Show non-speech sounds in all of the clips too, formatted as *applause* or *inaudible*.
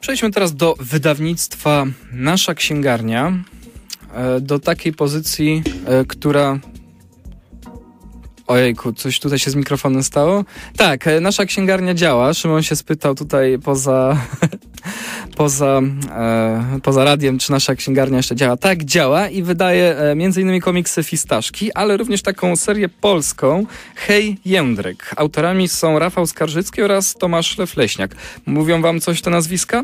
Przejdźmy teraz do wydawnictwa Nasza Księgarnia, e, do takiej pozycji, e, która Ojejku, coś tutaj się z mikrofonem stało? Tak, e, nasza księgarnia działa. Szymon się spytał tutaj poza, poza, e, poza radiem, czy nasza księgarnia jeszcze działa. Tak, działa i wydaje e, m.in. komiksy Fistaszki, ale również taką serię polską Hej Jędryk. Autorami są Rafał Skarżycki oraz Tomasz Lefleśniak. Mówią wam coś te nazwiska?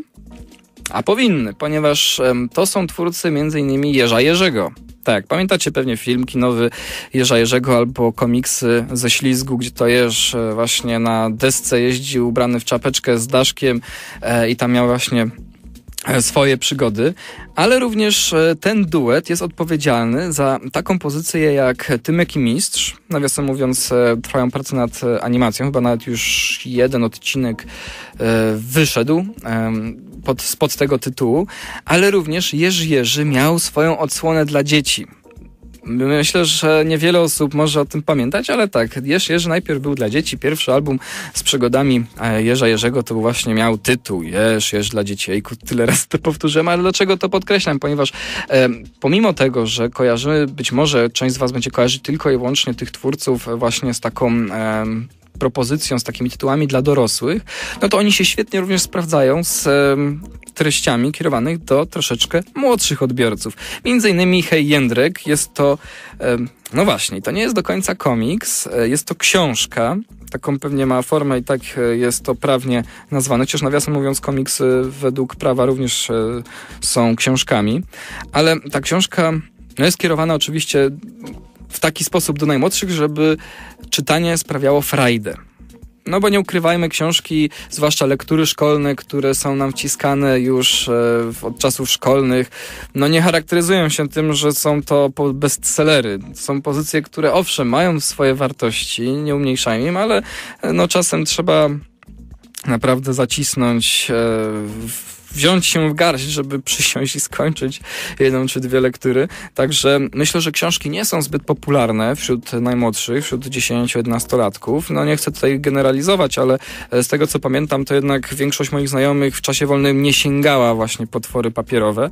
A powinny, ponieważ to są twórcy m.in. Jerza Jerzego. Tak, pamiętacie pewnie film kinowy Jerza Jerzego albo komiksy ze Ślizgu, gdzie to Jerz e, właśnie na desce jeździł ubrany w czapeczkę z daszkiem e, i tam miał właśnie swoje przygody, ale również e, ten duet jest odpowiedzialny za taką pozycję jak Tymek i Mistrz. Nawiasem mówiąc, trwają prace nad animacją, chyba nawet już jeden odcinek wyszedł pod, spod tego tytułu, ale również Jerzy Jerzy miał swoją odsłonę dla dzieci. Myślę, że niewiele osób może o tym pamiętać, ale tak, Jerzy Jerzy najpierw był dla dzieci. Pierwszy album z przygodami e, Jerza Jerzego to właśnie miał tytuł Jerz, Jerz dla dzieci. Ejku, tyle razy to powtórzyłem, ale dlaczego to podkreślam? Ponieważ e, pomimo tego, że kojarzymy, być może część z was będzie kojarzyć tylko i wyłącznie tych twórców właśnie z taką... E, propozycją, z takimi tytułami dla dorosłych, no to oni się świetnie również sprawdzają z treściami kierowanych do troszeczkę młodszych odbiorców. Między innymi Hej Jędrek jest to, no właśnie, to nie jest do końca komiks, e, jest to książka, taką pewnie ma formę i tak e, jest to prawnie nazwane, chociaż nawiasem mówiąc komiksy według prawa również e, są książkami, ale ta książka no jest kierowana oczywiście w taki sposób do najmłodszych, żeby czytanie sprawiało frajdę. No bo nie ukrywajmy, książki, zwłaszcza lektury szkolne, które są nam wciskane już e, od czasów szkolnych, no nie charakteryzują się tym, że są to bestsellery. Są pozycje, które owszem, mają swoje wartości, nie umniejszają im, ale e, no czasem trzeba naprawdę zacisnąć e, w wziąć się w garść, żeby przysiąść i skończyć jedną czy dwie lektury. Także myślę, że książki nie są zbyt popularne wśród najmłodszych, wśród 10-11-latków. No nie chcę tutaj generalizować, ale e, z tego co pamiętam, to jednak większość moich znajomych w czasie wolnym nie sięgała właśnie potwory papierowe.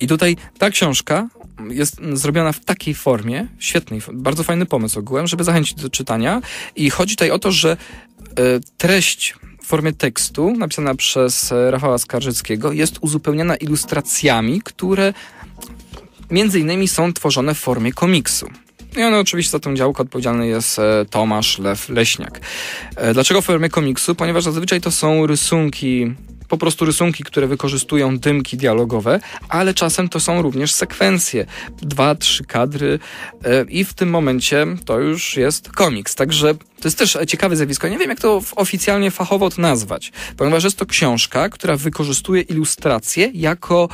I tutaj ta książka jest zrobiona w takiej formie, świetnej, bardzo fajny pomysł ogółem, żeby zachęcić do czytania. I chodzi tutaj o to, że e, treść w formie tekstu, napisana przez e, Rafała Skarżyckiego, jest uzupełniana ilustracjami, które między innymi są tworzone w formie komiksu. I on oczywiście za tę działkę odpowiedzialny jest e, Tomasz Lew Leśniak. E, dlaczego w formie komiksu? Ponieważ zazwyczaj to są rysunki po prostu rysunki, które wykorzystują dymki dialogowe, ale czasem to są również sekwencje. Dwa, trzy kadry e, i w tym momencie to już jest komiks. Także to jest też ciekawe zjawisko. Nie wiem, jak to oficjalnie fachowo to nazwać, ponieważ jest to książka, która wykorzystuje ilustrację jako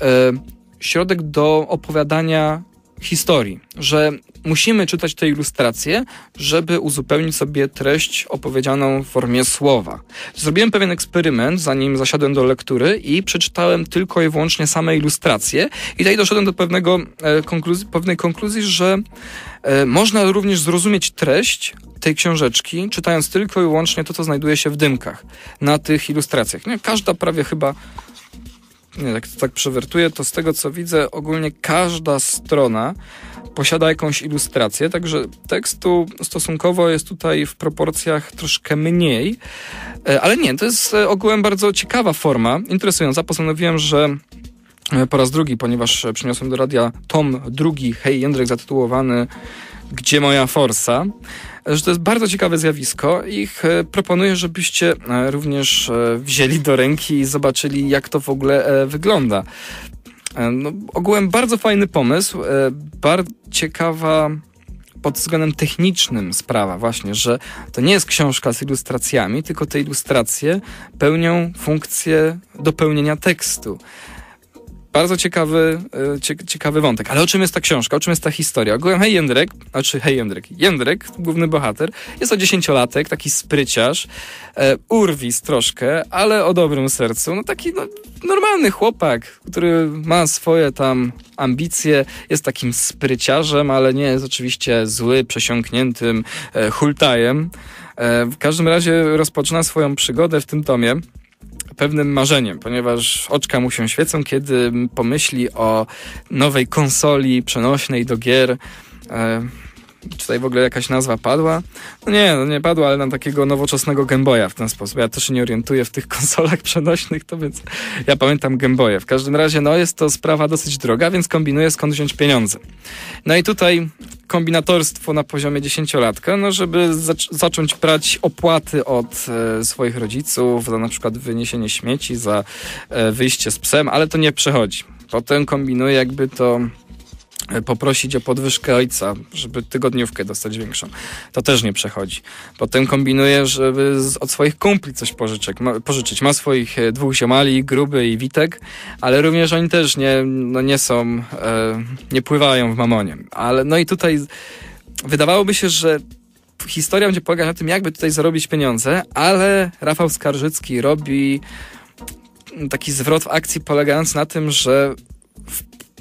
e, środek do opowiadania historii, że musimy czytać te ilustracje, żeby uzupełnić sobie treść opowiedzianą w formie słowa. Zrobiłem pewien eksperyment, zanim zasiadłem do lektury i przeczytałem tylko i wyłącznie same ilustracje i tutaj doszedłem do pewnego, e, pewnej konkluzji, że e, można również zrozumieć treść tej książeczki, czytając tylko i wyłącznie to, co znajduje się w dymkach na tych ilustracjach. Nie, każda prawie chyba jak to tak przewertuję, to z tego co widzę, ogólnie każda strona posiada jakąś ilustrację, także tekstu stosunkowo jest tutaj w proporcjach troszkę mniej, e, ale nie, to jest e, ogółem bardzo ciekawa forma, interesująca. Postanowiłem, że e, po raz drugi, ponieważ przyniosłem do radia tom drugi, hej Jędrek zatytułowany Gdzie moja forsa? Że to jest bardzo ciekawe zjawisko i proponuję, żebyście również wzięli do ręki i zobaczyli, jak to w ogóle wygląda. E, no, ogółem bardzo fajny pomysł, e, bardzo ciekawa pod względem technicznym sprawa właśnie, że to nie jest książka z ilustracjami, tylko te ilustracje pełnią funkcję dopełnienia tekstu. Bardzo ciekawy, e, ciekawy wątek. Ale o czym jest ta książka? O czym jest ta historia? Ogółem Hej Jędrek, znaczy Hej Jędrek, Jędrek, główny bohater, jest to dziesięciolatek, taki spryciarz, e, urwis troszkę, ale o dobrym sercu. No taki no, normalny chłopak, który ma swoje tam ambicje, jest takim spryciarzem, ale nie jest oczywiście zły, przesiąkniętym e, hultajem. w każdym razie rozpoczyna swoją przygodę w tym tomie pewnym marzeniem, ponieważ oczka mu się świecą, kiedy pomyśli o nowej konsoli przenośnej do gier. E, czy tutaj w ogóle jakaś nazwa padła? No nie, no nie padła, ale na takiego nowoczesnego Gameboya w ten sposób. Ja też się nie orientuję w tych *laughs* konsolach przenośnych, to więc ja pamiętam Gameboye. W każdym razie, no jest to sprawa dosyć droga, więc kombinuję skąd wziąć pieniądze. No i tutaj kombinatorstwo na poziomie dziesięciolatka, no żeby zac zacząć brać opłaty od e, swoich rodziców za na przykład wyniesienie śmieci, za e, wyjście z psem, ale to nie przechodzi. Potem kombinuję jakby to poprosić o podwyżkę ojca, żeby tygodniówkę dostać większą. To też nie przechodzi. Potem kombinuje, żeby od swoich kumpli coś pożyczek, ma, pożyczyć. Ma swoich e, dwóch ziomali, Gruby i Witek, ale również oni też nie, no nie są, e, nie pływają w mamonie. Ale no i tutaj wydawałoby się, że historia będzie polegać na tym, jakby tutaj zarobić pieniądze, ale Rafał Skarżycki robi taki zwrot w akcji polegający na tym, że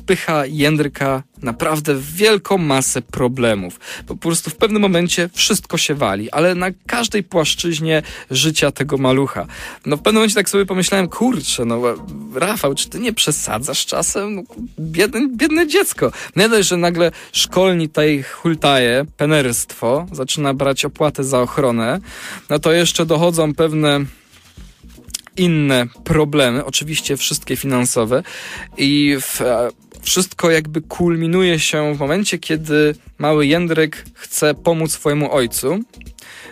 wpycha Jędrka naprawdę w wielką masę problemów. Po prostu w pewnym momencie wszystko się wali, ale na każdej płaszczyźnie życia tego malucha. No w pewnym momencie tak sobie pomyślałem, kurczę, no Rafał, czy ty nie przesadzasz czasem? No, biedne, biedne dziecko. Nie dość, że nagle szkolni tej hultaje, penerstwo, zaczyna brać opłatę za ochronę, no to jeszcze dochodzą pewne inne problemy, oczywiście wszystkie finansowe i w, wszystko jakby kulminuje się w momencie, kiedy mały Jędrek chce pomóc swojemu ojcu,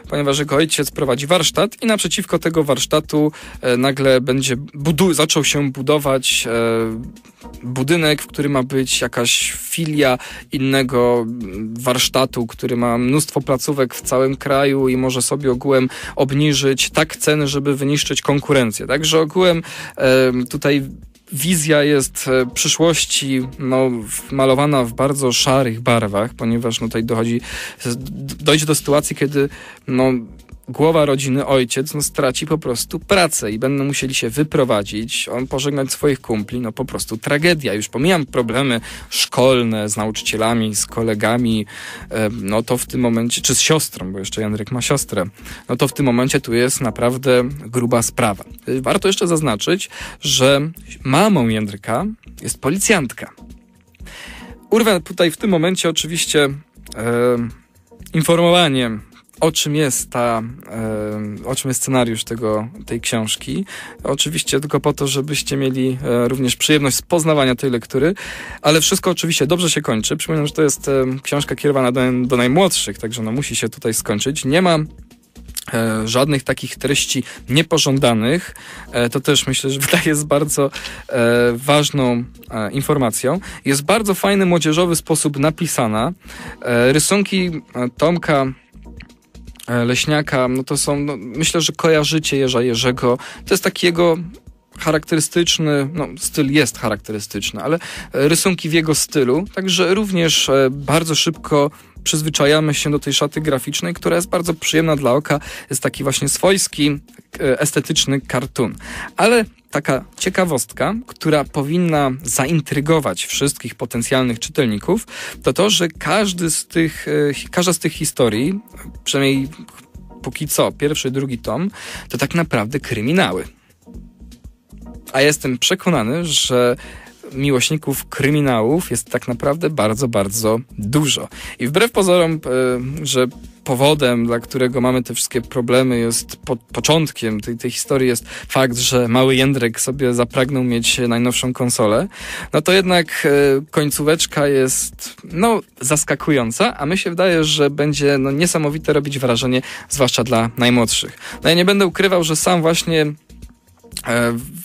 ponieważ jego ojciec prowadzi warsztat i naprzeciwko tego warsztatu e, nagle będzie budu- zaczął się budować e, budynek, w którym ma być jakaś filia innego warsztatu, który ma mnóstwo placówek w całym kraju i może sobie ogółem obniżyć tak ceny, żeby wyniszczyć konkurencję. Także ogółem e, tutaj wizja jest e, przyszłości no, malowana w bardzo szarych barwach, ponieważ no, tutaj dochodzi, dojdzie do sytuacji, kiedy no, głowa rodziny, ojciec, no straci po prostu pracę i będą musieli się wyprowadzić, on pożegnać swoich kumpli, no po prostu tragedia. Już pomijam problemy szkolne z nauczycielami, z kolegami, no to w tym momencie, czy z siostrą, bo jeszcze Jędrek ma siostrę, no to w tym momencie tu jest naprawdę gruba sprawa. Warto jeszcze zaznaczyć, że mamą Jędryka jest policjantka. Urwę tutaj w tym momencie oczywiście e, informowanie o czym jest ta, o czym jest scenariusz tego, tej książki. Oczywiście tylko po to, żebyście mieli e, również przyjemność z poznawania tej lektury, ale wszystko oczywiście dobrze się kończy. Przypominam, że to jest książka kierowana do, do najmłodszych, także no musi się tutaj skończyć. Nie ma E, żadnych takich treści niepożądanych. E, to też myślę, że wydaje jest bardzo ważną informacją. Jest bardzo fajny, młodzieżowy sposób napisana. Rysunki Tomka leśniaka, no to są, no, myślę, że kojarzycie Jerza Jerzego. To jest taki jego charakterystyczny, no styl jest charakterystyczny, ale e, rysunki w jego stylu, także również e, bardzo szybko przyzwyczajamy się do tej szaty graficznej, która jest bardzo przyjemna dla oka, jest taki właśnie swojski, estetyczny kartun. Ale taka ciekawostka, która powinna zaintrygować wszystkich potencjalnych czytelników, to to, że każdy z tych, e, każda z tych historii, przynajmniej póki co, pierwszy, drugi tom, to tak naprawdę kryminały. A jestem przekonany, że miłośników kryminałów jest tak naprawdę bardzo, bardzo dużo. I wbrew pozorom, e, że powodem, dla którego mamy te wszystkie problemy, jest po, początkiem tej, tej historii jest fakt, że mały Jędrek sobie zapragnął mieć najnowszą konsolę, no to jednak e, końcóweczka jest no zaskakująca, a my się wydaje, że będzie no, niesamowite robić wrażenie, zwłaszcza dla najmłodszych. No ja nie będę ukrywał, że sam właśnie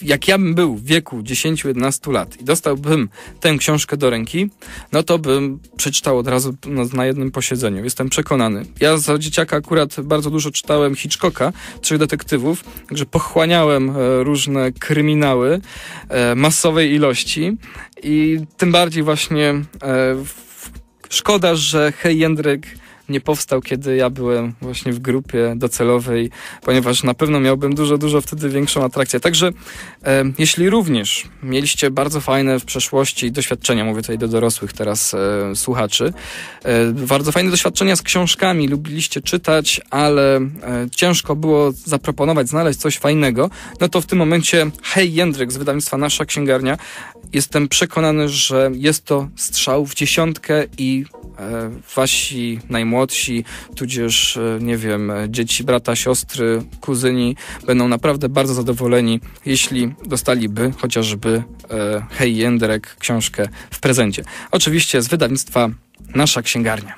jak ja bym był w wieku 10-11 lat i dostałbym tę książkę do ręki, no to bym przeczytał od razu no, na jednym posiedzeniu. Jestem przekonany. Ja za dzieciaka akurat bardzo dużo czytałem Hitchcocka, trzech detektywów, także pochłaniałem e, różne kryminały e, masowej ilości i tym bardziej właśnie szkoda, że Hej Jędrek nie powstał, kiedy ja byłem właśnie w grupie docelowej, ponieważ na pewno miałbym dużo, dużo wtedy większą atrakcję. Także e, jeśli również mieliście bardzo fajne w przeszłości doświadczenia, mówię tutaj do dorosłych teraz e, słuchaczy, e, bardzo fajne doświadczenia z książkami, lubiliście czytać, ale e, ciężko było zaproponować, znaleźć coś fajnego, no to w tym momencie Hej Jędrek z wydawnictwa Nasza Księgarnia jestem przekonany, że jest to strzał w dziesiątkę i wasi najmłodsi, tudzież, e, nie wiem, e, dzieci, brata, siostry, kuzyni będą naprawdę bardzo zadowoleni, jeśli dostaliby chociażby e, Hej Jędrek książkę w prezencie. Oczywiście z wydawnictwa Nasza Księgarnia.